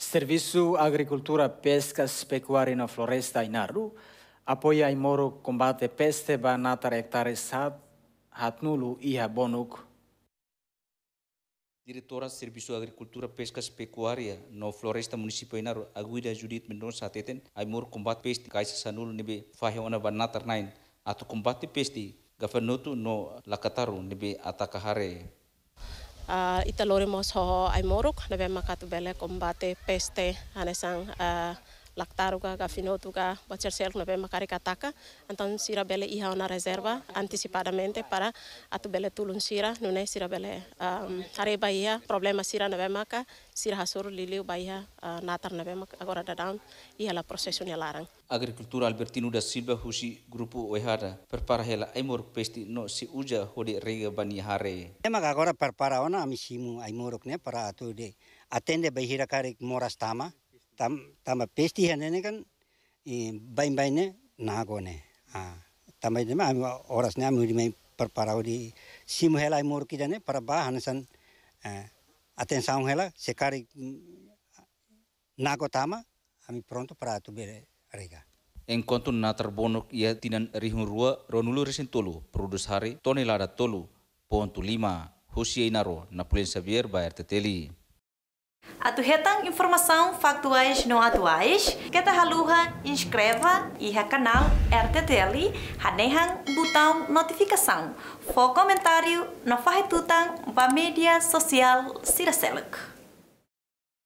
Serviço Agricultura, Pescas, Pecuária na Floresta Inaru. Apoia Imoro combate peste banatar hectares hat, hatnulu iha bonuk. Diretora Serviço Agricultura, Pescas e Pecuária no Floresta Municipal Inaru, Aguida Judith Mendonça Ateten, Aimor combate peste kaisa sanulu nebe fahiona banatar nain atau combate peste gafanotu no lakataru nebe atakahare uh, ita lori mos ho ai moruk na be makatu bele combate peste hanesang uh, laktaruga ka finotuga bacer sel na be makari kataka então sira bele iha na reserva antecipadamente para atu bele tulun sira nune sira bele um, are bahia problema sira na be maka sira hasur liliu bahia uh, natar na be maka agora dadam iha la processo ni larang Agricultura Albertino da Silva husi grupo Oehara prepara hela aimor pesti no si uja hode rega bani hare. Ema agora prepara ona amisimu aimorok ne para atu de atende bahira kare moras tama tam tama pesti hene kan i bain bain ne nago ne. Ah tama ne ma oras ne amu di prepara di simu hela aimor ki jane para ba hanesan aten saung hela sekari nago tama ami pronto para atu bere rega. Enquanto na bonok ia tinan rihun rua ronulu resen tolu produs hari tonelada tolu ponto lima Husia Inaro na Pulen Xavier Bayer Teteli. Atu retang informação factuais não atuais, que ta haluha inscreva e ha canal RTTL, hanehang botão notificação. For comentário, na farretutang ba mídia social Siraselek.